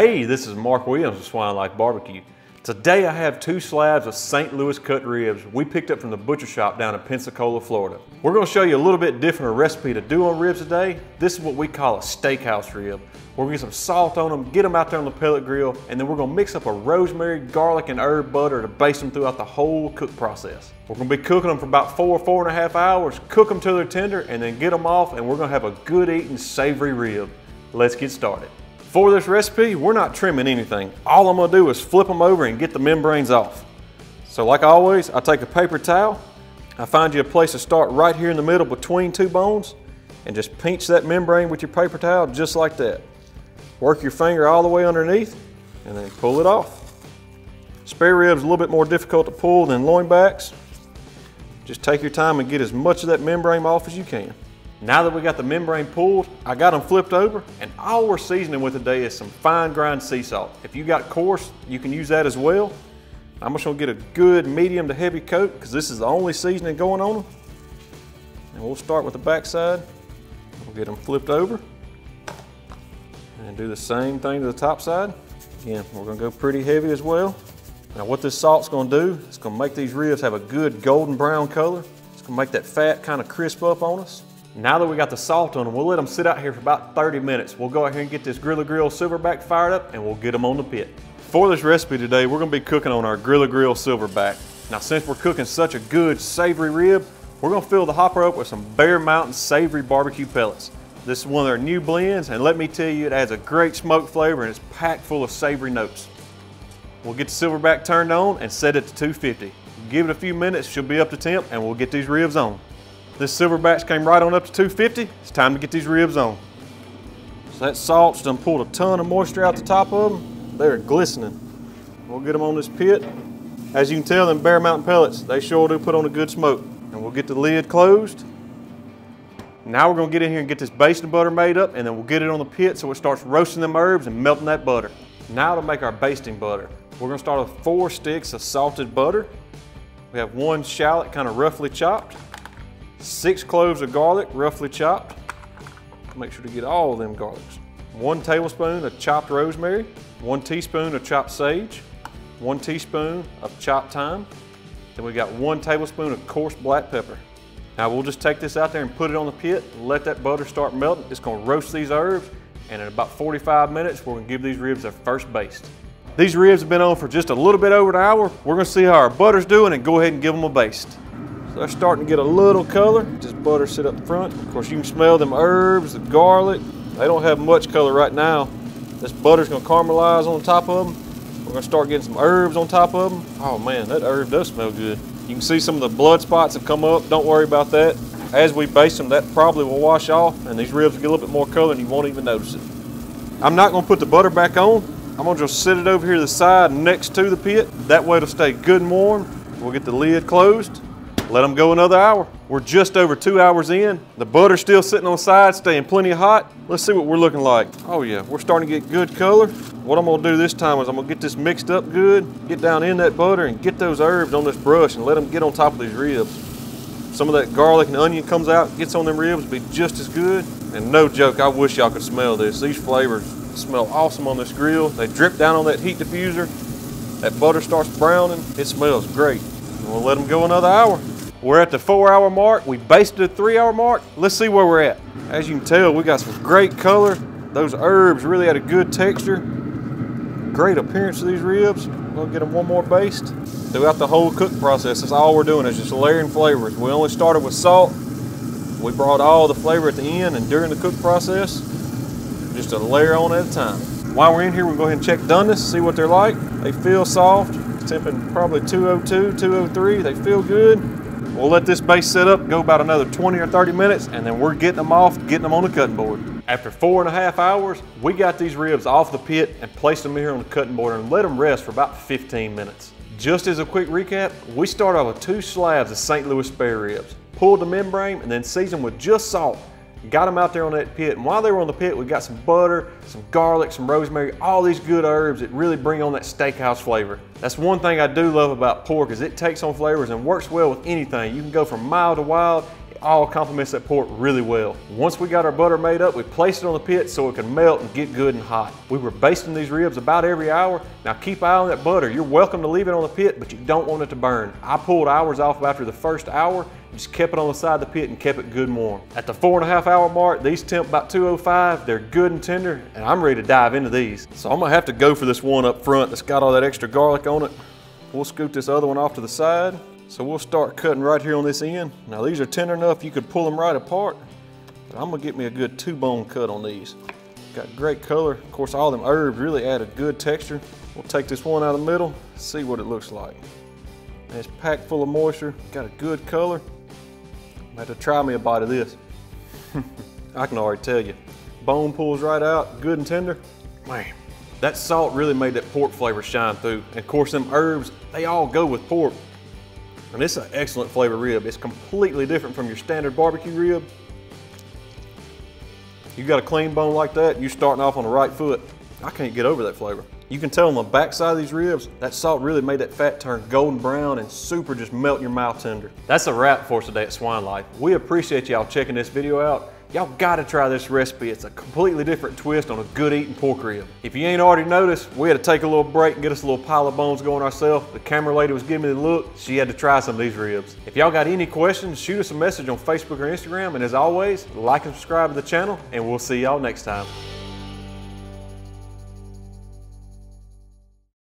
Hey, this is Mark Williams of Swine Life Barbecue. Today I have two slabs of St. Louis cut ribs we picked up from the butcher shop down in Pensacola, Florida. We're gonna show you a little bit different recipe to do on ribs today. This is what we call a steakhouse rib. We're gonna get some salt on them, get them out there on the pellet grill, and then we're gonna mix up a rosemary, garlic, and herb butter to baste them throughout the whole cook process. We're gonna be cooking them for about four, four and a half hours, cook them till they're tender, and then get them off, and we're gonna have a good eating, savory rib. Let's get started. For this recipe, we're not trimming anything. All I'm gonna do is flip them over and get the membranes off. So like always, I take a paper towel, I find you a place to start right here in the middle between two bones, and just pinch that membrane with your paper towel just like that. Work your finger all the way underneath, and then pull it off. Spare ribs a little bit more difficult to pull than loin backs. Just take your time and get as much of that membrane off as you can. Now that we got the membrane pulled, I got them flipped over, and all we're seasoning with today is some fine grind sea salt. If you got coarse, you can use that as well. I'm just gonna get a good medium to heavy coat because this is the only seasoning going on them. And we'll start with the back side. We'll get them flipped over. And do the same thing to the top side. Again, we're gonna go pretty heavy as well. Now what this salt's gonna do, it's gonna make these ribs have a good golden brown color. It's gonna make that fat kind of crisp up on us. Now that we got the salt on them, we'll let them sit out here for about 30 minutes. We'll go out here and get this Grilla Grill Silverbac fired up and we'll get them on the pit. For this recipe today, we're gonna be cooking on our Grilla Grill Silverbac. Now since we're cooking such a good savory rib, we're gonna fill the hopper up with some Bear Mountain Savory Barbecue Pellets. This is one of their new blends and let me tell you, it adds a great smoke flavor and it's packed full of savory notes. We'll get the Silverbac turned on and set it to 250. Give it a few minutes, she'll be up to temp and we'll get these ribs on. This silverbacks came right on up to 250. It's time to get these ribs on. So that salt's done pulled a ton of moisture out the top of them. They're glistening. We'll get them on this pit. As you can tell, them Bear Mountain pellets, they sure do put on a good smoke. And we'll get the lid closed. Now we're gonna get in here and get this basting butter made up and then we'll get it on the pit so it starts roasting them herbs and melting that butter. Now to make our basting butter. We're gonna start with four sticks of salted butter. We have one shallot kind of roughly chopped six cloves of garlic, roughly chopped. Make sure to get all of them garlics. One tablespoon of chopped rosemary, one teaspoon of chopped sage, one teaspoon of chopped thyme. Then we got one tablespoon of coarse black pepper. Now we'll just take this out there and put it on the pit, let that butter start melting. It's gonna roast these herbs, and in about 45 minutes, we're gonna give these ribs their first baste. These ribs have been on for just a little bit over an hour. We're gonna see how our butter's doing and go ahead and give them a baste. So they're starting to get a little color. Just butter sit up front. Of course, you can smell them herbs, the garlic. They don't have much color right now. This butter's gonna caramelize on top of them. We're gonna start getting some herbs on top of them. Oh man, that herb does smell good. You can see some of the blood spots have come up. Don't worry about that. As we baste them, that probably will wash off and these ribs will get a little bit more color and you won't even notice it. I'm not gonna put the butter back on. I'm gonna just sit it over here to the side next to the pit. That way it'll stay good and warm. We'll get the lid closed let them go another hour. We're just over two hours in. The butter's still sitting on the side, staying plenty hot. Let's see what we're looking like. Oh yeah, we're starting to get good color. What I'm gonna do this time is I'm gonna get this mixed up good, get down in that butter and get those herbs on this brush and let them get on top of these ribs. Some of that garlic and onion comes out, gets on them ribs, be just as good. And no joke, I wish y'all could smell this. These flavors smell awesome on this grill. They drip down on that heat diffuser. That butter starts browning. It smells great. We'll let them go another hour. We're at the four hour mark. We basted the three hour mark. Let's see where we're at. As you can tell, we got some great color. Those herbs really had a good texture. Great appearance of these ribs. We'll get them one more baste. Throughout the whole cook process, that's all we're doing is just layering flavors. We only started with salt. We brought all the flavor at the end and during the cook process, just a layer on at a time. While we're in here, we'll go ahead and check doneness, see what they're like. They feel soft, temping probably 202, 203. They feel good. We'll let this base set up, go about another 20 or 30 minutes, and then we're getting them off, getting them on the cutting board. After four and a half hours, we got these ribs off the pit and placed them here on the cutting board and let them rest for about 15 minutes. Just as a quick recap, we started off with two slabs of St. Louis spare ribs, pulled the membrane, and then seasoned with just salt got them out there on that pit. And while they were on the pit, we got some butter, some garlic, some rosemary, all these good herbs that really bring on that steakhouse flavor. That's one thing I do love about pork is it takes on flavors and works well with anything. You can go from mild to wild. All complements that pork really well. Once we got our butter made up, we placed it on the pit so it can melt and get good and hot. We were basting these ribs about every hour. Now keep eye on that butter. You're welcome to leave it on the pit, but you don't want it to burn. I pulled ours off after the first hour, just kept it on the side of the pit and kept it good and warm. At the four and a half hour mark, these temp about 205. They're good and tender, and I'm ready to dive into these. So I'm gonna have to go for this one up front that's got all that extra garlic on it. We'll scoop this other one off to the side. So we'll start cutting right here on this end. Now these are tender enough you could pull them right apart. But I'm gonna get me a good two bone cut on these. Got great color. Of course, all them herbs really added good texture. We'll take this one out of the middle, see what it looks like. And it's packed full of moisture, got a good color. I'm gonna have to try me a bite of this. I can already tell you. Bone pulls right out, good and tender. Man, that salt really made that pork flavor shine through. And of course, them herbs, they all go with pork. And this is an excellent flavor rib. It's completely different from your standard barbecue rib. You got a clean bone like that, you're starting off on the right foot. I can't get over that flavor. You can tell on the back side of these ribs, that salt really made that fat turn golden brown and super just melt your mouth tender. That's a wrap for us today at Swine Life. We appreciate y'all checking this video out. Y'all gotta try this recipe. It's a completely different twist on a good eating pork rib. If you ain't already noticed, we had to take a little break and get us a little pile of bones going ourselves. The camera lady was giving me the look. She had to try some of these ribs. If y'all got any questions, shoot us a message on Facebook or Instagram. And as always, like and subscribe to the channel and we'll see y'all next time.